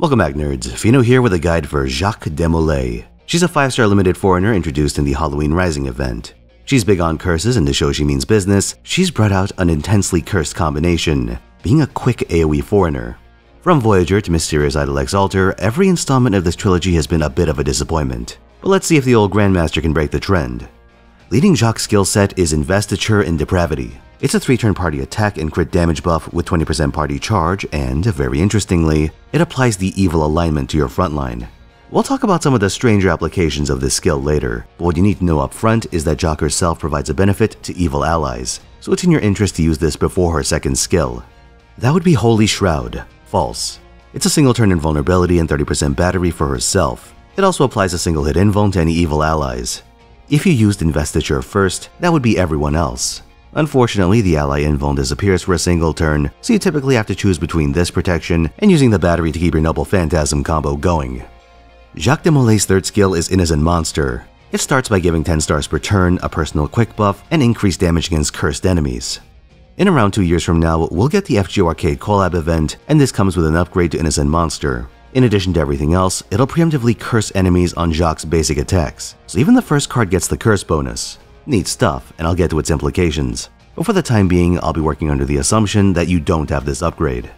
Welcome back, nerds. Fino here with a guide for Jacques de Molay. She's a 5-star limited foreigner introduced in the Halloween Rising event. She's big on curses, and to show she means business, she's brought out an intensely cursed combination, being a quick AoE foreigner. From Voyager to Mysterious Idol Exalter, every installment of this trilogy has been a bit of a disappointment. But let's see if the old Grandmaster can break the trend. Leading Jacques' skill set is Investiture in Depravity. It's a 3-turn party attack and crit damage buff with 20% party charge, and, very interestingly, it applies the evil alignment to your frontline. We'll talk about some of the stranger applications of this skill later, but what you need to know up front is that Jacques herself provides a benefit to evil allies, so it's in your interest to use this before her second skill. That would be Holy Shroud. False. It's a single turn invulnerability and 30% battery for herself. It also applies a single hit invuln to any evil allies. If you used Investiture first, that would be everyone else. Unfortunately, the ally invuln disappears for a single turn, so you typically have to choose between this protection and using the battery to keep your Noble Phantasm combo going. Jacques de Molay's third skill is Innocent Monster. It starts by giving 10 stars per turn, a personal quick buff, and increased damage against cursed enemies. In around 2 years from now, we'll get the FGO Arcade Collab event, and this comes with an upgrade to Innocent Monster. In addition to everything else, it'll preemptively curse enemies on Jacques' basic attacks, so even the first card gets the curse bonus. Neat stuff, and I'll get to its implications. But for the time being, I'll be working under the assumption that you don't have this upgrade.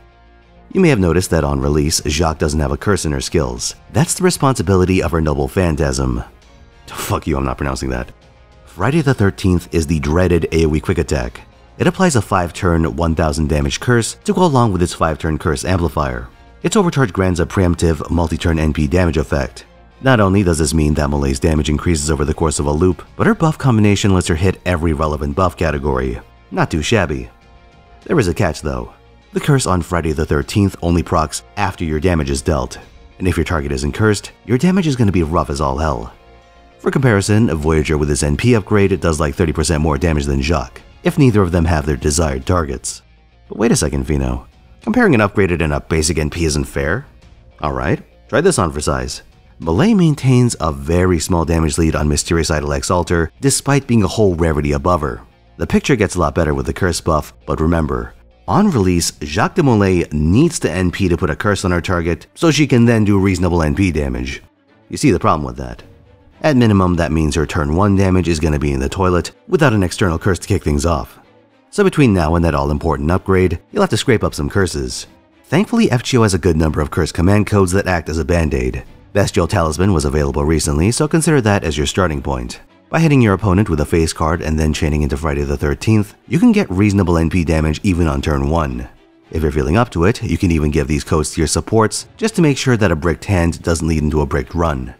You may have noticed that on release, Jacques doesn't have a curse in her skills. That's the responsibility of her noble phantasm. Fuck you, I'm not pronouncing that. Friday the 13th is the dreaded AoE Quick Attack. It applies a 5-turn 1000 damage curse to go along with its 5-turn curse amplifier. Its overcharge grants a preemptive multi-turn NP damage effect. Not only does this mean that Molay's damage increases over the course of a loop, but her buff combination lets her hit every relevant buff category. Not too shabby. There is a catch though. The curse on Friday the 13th only procs after your damage is dealt, and if your target isn't cursed, your damage is going to be rough as all hell. For comparison, a Voyager with his NP upgrade does like 30% more damage than Jacques, if neither of them have their desired targets. But wait a second, Fino. Comparing an upgraded and a basic NP isn't fair? Alright, try this on for size. Molay maintains a very small damage lead on Mysterious Idol Exalter despite being a whole rarity above her. The picture gets a lot better with the curse buff, but remember, on release, Jacques de Molay needs to NP to put a curse on her target so she can then do reasonable NP damage. You see the problem with that. At minimum, that means her turn 1 damage is going to be in the toilet without an external curse to kick things off. So between now and that all-important upgrade, you'll have to scrape up some curses. Thankfully, FGO has a good number of curse command codes that act as a band-aid. Bestial Talisman was available recently, so consider that as your starting point. By hitting your opponent with a face card and then chaining into Friday the 13th, you can get reasonable NP damage even on turn 1. If you're feeling up to it, you can even give these codes to your supports just to make sure that a bricked hand doesn't lead into a bricked run.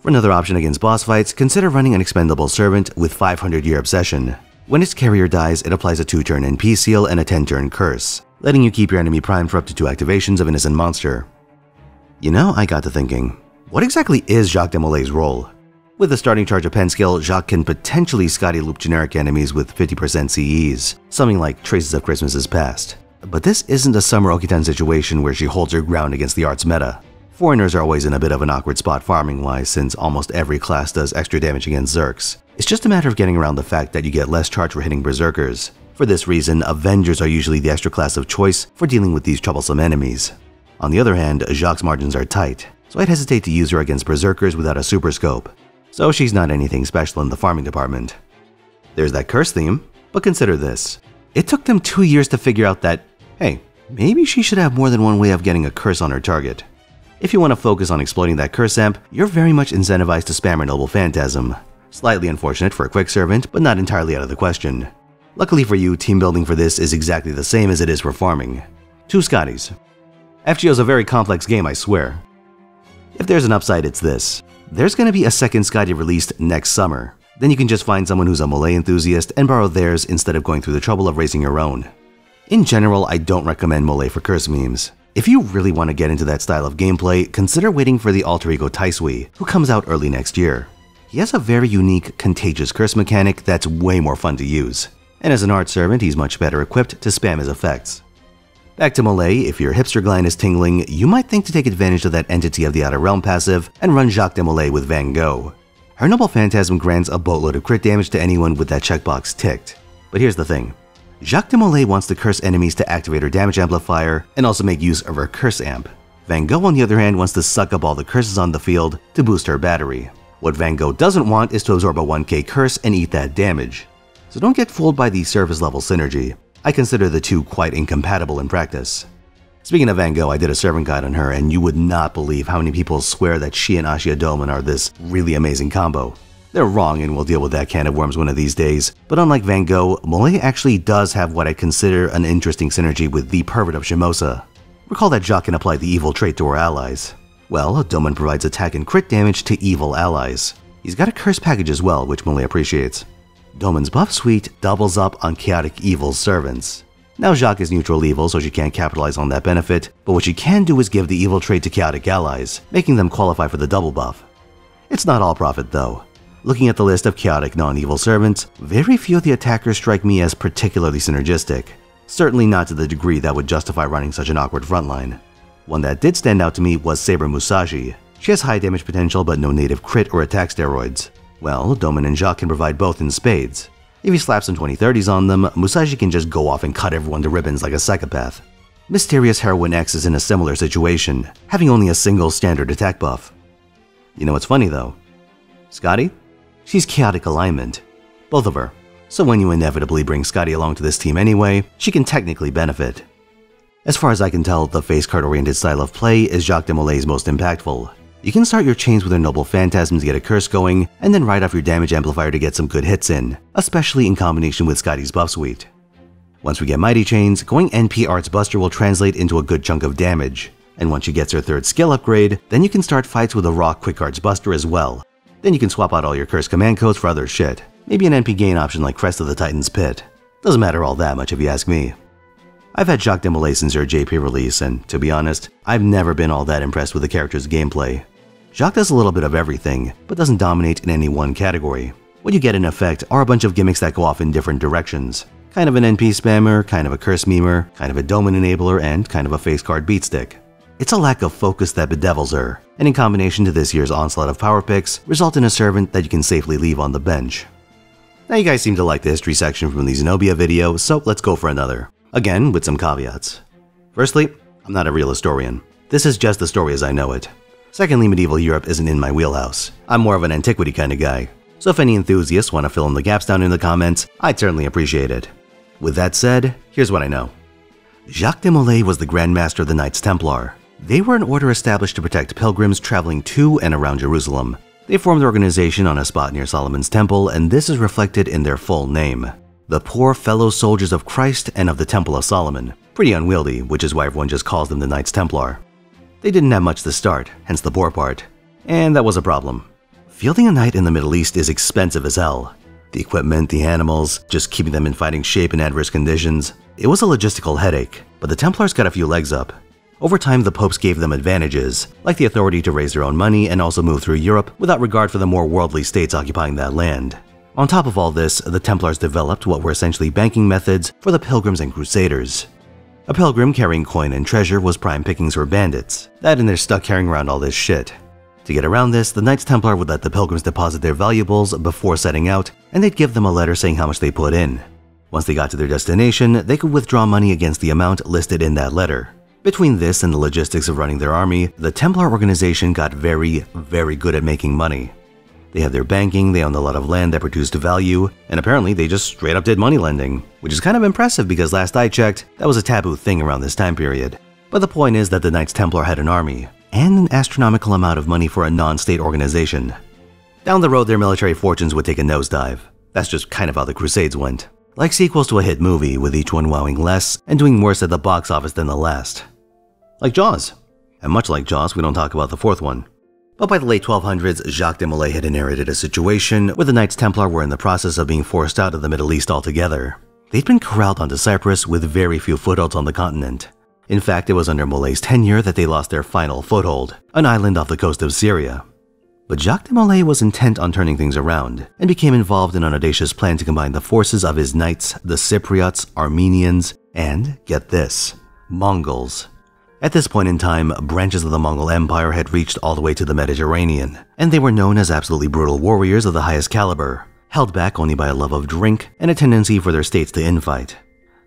For another option against boss fights, consider running an expendable servant with 500 year obsession. When its carrier dies, it applies a 2-turn NP seal and a 10-turn curse, letting you keep your enemy primed for up to 2 activations of Innocent Monster. You know, I got to thinking, what exactly is Jacques de Molay's role? With a starting charge of pen skill, Jacques can potentially Scotty loop generic enemies with 50% CEs, something like Traces of Christmas's Past. But this isn't a Summer Okitan situation where she holds her ground against the arts meta. Foreigners are always in a bit of an awkward spot farming-wise since almost every class does extra damage against Zerks. It's just a matter of getting around the fact that you get less charge for hitting Berserkers. For this reason, Avengers are usually the extra class of choice for dealing with these troublesome enemies. On the other hand, Jacques' margins are tight, so I'd hesitate to use her against Berserkers without a Super Scope so she's not anything special in the farming department. There's that curse theme, but consider this. It took them two years to figure out that, hey, maybe she should have more than one way of getting a curse on her target. If you want to focus on exploiting that curse amp, you're very much incentivized to spam her Noble Phantasm. Slightly unfortunate for a quick servant, but not entirely out of the question. Luckily for you, team building for this is exactly the same as it is for farming. Two Scotties. FGO's a very complex game, I swear. If there's an upside, it's this. There's going to be a second Scotty released next summer. Then you can just find someone who's a Molay enthusiast and borrow theirs instead of going through the trouble of raising your own. In general, I don't recommend Molay for curse memes. If you really want to get into that style of gameplay, consider waiting for the alter ego Taisui, who comes out early next year. He has a very unique, contagious curse mechanic that's way more fun to use. And as an art servant, he's much better equipped to spam his effects. Back to Molay, if your hipster gland is tingling, you might think to take advantage of that Entity of the Outer Realm passive and run Jacques de Molay with Van Gogh. Her Noble Phantasm grants a boatload of crit damage to anyone with that checkbox ticked. But here's the thing. Jacques de Molay wants to curse enemies to activate her damage amplifier and also make use of her curse amp. Van Gogh, on the other hand, wants to suck up all the curses on the field to boost her battery. What Van Gogh doesn't want is to absorb a 1k curse and eat that damage. So don't get fooled by the surface level synergy. I consider the two quite incompatible in practice. Speaking of Van Gogh, I did a servant guide on her, and you would not believe how many people swear that she and Ashiya Doman are this really amazing combo. They're wrong, and we'll deal with that can of worms one of these days. But unlike Van Gogh, Molay actually does have what I consider an interesting synergy with the pervert of Shimosa. Recall that Jacques can apply the evil trait to her allies. Well, Doman provides attack and crit damage to evil allies. He's got a curse package as well, which Molay appreciates. Doman's buff suite doubles up on chaotic evil's servants. Now Jacques is neutral evil, so she can't capitalize on that benefit, but what she can do is give the evil trait to chaotic allies, making them qualify for the double buff. It's not all profit though. Looking at the list of chaotic non-evil servants, very few of the attackers strike me as particularly synergistic. Certainly not to the degree that would justify running such an awkward frontline. One that did stand out to me was Saber Musashi. She has high damage potential but no native crit or attack steroids. Well, Doman and Jacques can provide both in spades. If he slaps some 2030s on them, Musashi can just go off and cut everyone to ribbons like a psychopath. Mysterious Heroine X is in a similar situation, having only a single standard attack buff. You know what's funny though? Scotty? She's chaotic alignment. Both of her. So when you inevitably bring Scotty along to this team anyway, she can technically benefit. As far as I can tell, the face card oriented style of play is Jacques de Molay's most impactful, you can start your chains with a Noble Phantasm to get a curse going, and then ride off your damage amplifier to get some good hits in, especially in combination with Scotty's buff suite. Once we get Mighty Chains, going NP Arts Buster will translate into a good chunk of damage, and once she gets her third skill upgrade, then you can start fights with a Raw Quick Arts Buster as well. Then you can swap out all your curse command codes for other shit, maybe an NP gain option like Crest of the Titan's Pit. Doesn't matter all that much if you ask me. I've had Jacques de Molay since her JP release, and to be honest, I've never been all that impressed with the character's gameplay. Jacques does a little bit of everything, but doesn't dominate in any one category. What you get in effect are a bunch of gimmicks that go off in different directions. Kind of an NP spammer, kind of a curse memer, kind of a Doman enabler, and kind of a face card beatstick. It's a lack of focus that bedevils her, and in combination to this year's onslaught of power picks, result in a servant that you can safely leave on the bench. Now you guys seem to like the history section from the Zenobia video, so let's go for another. Again, with some caveats. Firstly, I'm not a real historian. This is just the story as I know it. Secondly, medieval Europe isn't in my wheelhouse. I'm more of an antiquity kind of guy. So if any enthusiasts want to fill in the gaps down in the comments, I'd certainly appreciate it. With that said, here's what I know. Jacques de Molay was the Grand Master of the Knights Templar. They were an order established to protect pilgrims traveling to and around Jerusalem. They formed their organization on a spot near Solomon's Temple, and this is reflected in their full name. The Poor Fellow Soldiers of Christ and of the Temple of Solomon. Pretty unwieldy, which is why everyone just calls them the Knights Templar. They didn't have much to start, hence the poor part. And that was a problem. Fielding a knight in the Middle East is expensive as hell. The equipment, the animals, just keeping them in fighting shape in adverse conditions. It was a logistical headache, but the Templars got a few legs up. Over time, the popes gave them advantages, like the authority to raise their own money and also move through Europe without regard for the more worldly states occupying that land. On top of all this, the Templars developed what were essentially banking methods for the pilgrims and crusaders. A pilgrim carrying coin and treasure was prime pickings for bandits. That and they're stuck carrying around all this shit. To get around this, the Knights Templar would let the pilgrims deposit their valuables before setting out, and they'd give them a letter saying how much they put in. Once they got to their destination, they could withdraw money against the amount listed in that letter. Between this and the logistics of running their army, the Templar organization got very, very good at making money. They had their banking, they owned a lot of land that produced value, and apparently they just straight up did money lending, which is kind of impressive because last I checked, that was a taboo thing around this time period. But the point is that the Knights Templar had an army, and an astronomical amount of money for a non-state organization. Down the road, their military fortunes would take a nosedive. That's just kind of how the Crusades went. Like sequels to a hit movie, with each one wowing less and doing worse at the box office than the last. Like Jaws. And much like Jaws, we don't talk about the fourth one. But by the late 1200s, Jacques de Molay had inherited a situation where the Knights Templar were in the process of being forced out of the Middle East altogether. They'd been corralled onto Cyprus with very few footholds on the continent. In fact, it was under Molay's tenure that they lost their final foothold, an island off the coast of Syria. But Jacques de Molay was intent on turning things around, and became involved in an audacious plan to combine the forces of his knights, the Cypriots, Armenians, and, get this, Mongols. At this point in time, branches of the Mongol Empire had reached all the way to the Mediterranean, and they were known as absolutely brutal warriors of the highest caliber, held back only by a love of drink and a tendency for their states to infight.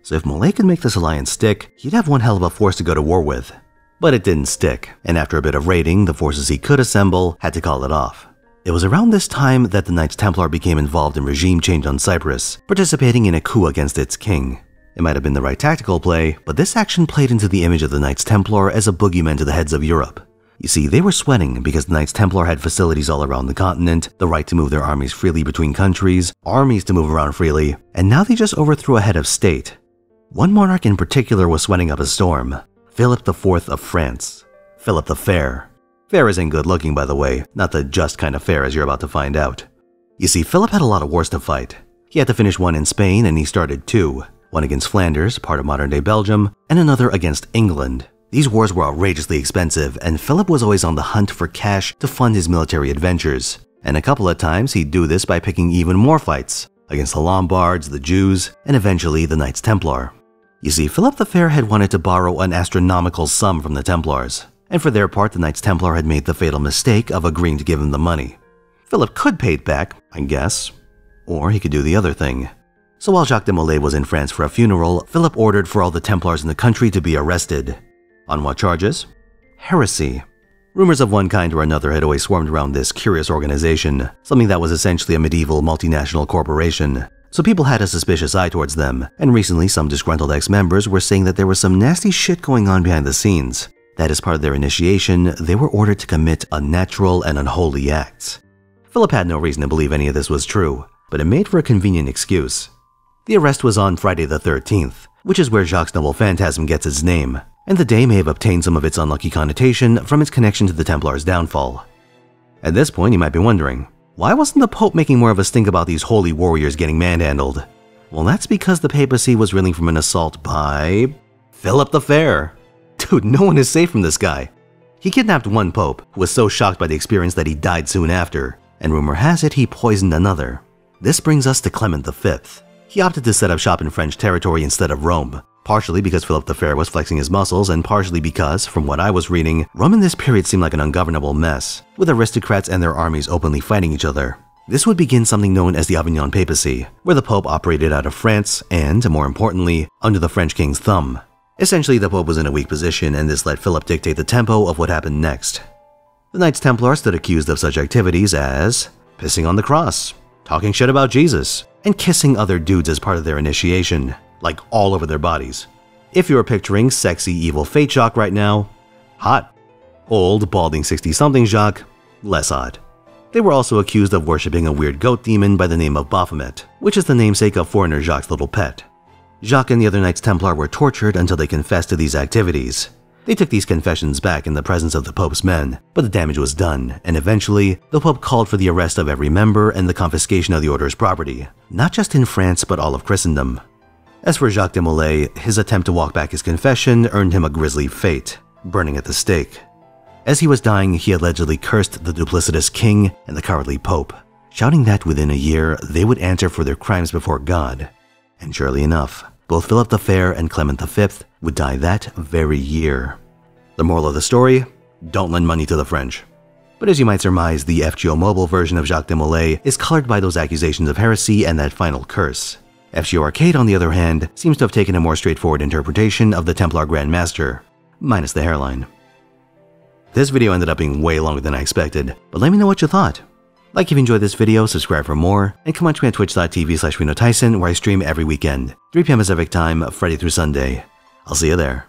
So if Molay could make this alliance stick, he'd have one hell of a force to go to war with. But it didn't stick, and after a bit of raiding, the forces he could assemble had to call it off. It was around this time that the Knights Templar became involved in regime change on Cyprus, participating in a coup against its king. It might have been the right tactical play, but this action played into the image of the Knights Templar as a boogeyman to the heads of Europe. You see, they were sweating because the Knights Templar had facilities all around the continent, the right to move their armies freely between countries, armies to move around freely, and now they just overthrew a head of state. One monarch in particular was sweating up a storm Philip IV of France. Philip the Fair. Fair isn't good looking, by the way, not the just kind of fair as you're about to find out. You see, Philip had a lot of wars to fight. He had to finish one in Spain, and he started two one against Flanders, part of modern day Belgium, and another against England. These wars were outrageously expensive, and Philip was always on the hunt for cash to fund his military adventures. And a couple of times he'd do this by picking even more fights against the Lombards, the Jews, and eventually the Knights Templar. You see, Philip the Fair had wanted to borrow an astronomical sum from the Templars, and for their part, the Knights Templar had made the fatal mistake of agreeing to give him the money. Philip could pay it back, I guess, or he could do the other thing. So while Jacques de Molay was in France for a funeral, Philip ordered for all the Templars in the country to be arrested. On what charges? Heresy. Rumors of one kind or another had always swarmed around this curious organization, something that was essentially a medieval multinational corporation. So people had a suspicious eye towards them, and recently some disgruntled ex-members were saying that there was some nasty shit going on behind the scenes. That as part of their initiation, they were ordered to commit unnatural and unholy acts. Philip had no reason to believe any of this was true, but it made for a convenient excuse. The arrest was on Friday the 13th, which is where Jacques' Noble Phantasm gets its name, and the day may have obtained some of its unlucky connotation from its connection to the Templars' downfall. At this point, you might be wondering, why wasn't the Pope making more of a stink about these holy warriors getting manhandled? Well, that's because the papacy was reeling from an assault by. Philip the Fair. Dude, no one is safe from this guy. He kidnapped one pope, who was so shocked by the experience that he died soon after, and rumor has it he poisoned another. This brings us to Clement V. He opted to set up shop in French territory instead of Rome, partially because Philip the Fair was flexing his muscles, and partially because, from what I was reading, Rome in this period seemed like an ungovernable mess, with aristocrats and their armies openly fighting each other. This would begin something known as the Avignon Papacy, where the Pope operated out of France and, more importantly, under the French king's thumb. Essentially, the Pope was in a weak position, and this let Philip dictate the tempo of what happened next. The Knights Templar stood accused of such activities as pissing on the cross, talking shit about Jesus, and kissing other dudes as part of their initiation like all over their bodies. If you're picturing sexy evil fate Jacques right now, hot. Old, balding 60 something Jacques, less odd. They were also accused of worshipping a weird goat demon by the name of Baphomet, which is the namesake of foreigner Jacques' little pet. Jacques and the other Knights Templar were tortured until they confessed to these activities. They took these confessions back in the presence of the Pope's men, but the damage was done, and eventually, the Pope called for the arrest of every member and the confiscation of the order's property, not just in France but all of Christendom. As for Jacques de Molay, his attempt to walk back his confession earned him a grisly fate, burning at the stake. As he was dying, he allegedly cursed the duplicitous king and the cowardly pope, shouting that within a year they would answer for their crimes before God. And surely enough, both Philip the Fair and Clement V would die that very year. The moral of the story don't lend money to the French. But as you might surmise, the FGO mobile version of Jacques de Molay is colored by those accusations of heresy and that final curse. FGO Arcade, on the other hand, seems to have taken a more straightforward interpretation of the Templar Grand Master, minus the hairline. This video ended up being way longer than I expected, but let me know what you thought. Like if you enjoyed this video, subscribe for more, and come watch me at twitch.tv slash Tyson where I stream every weekend, 3pm Pacific time, Friday through Sunday. I'll see you there.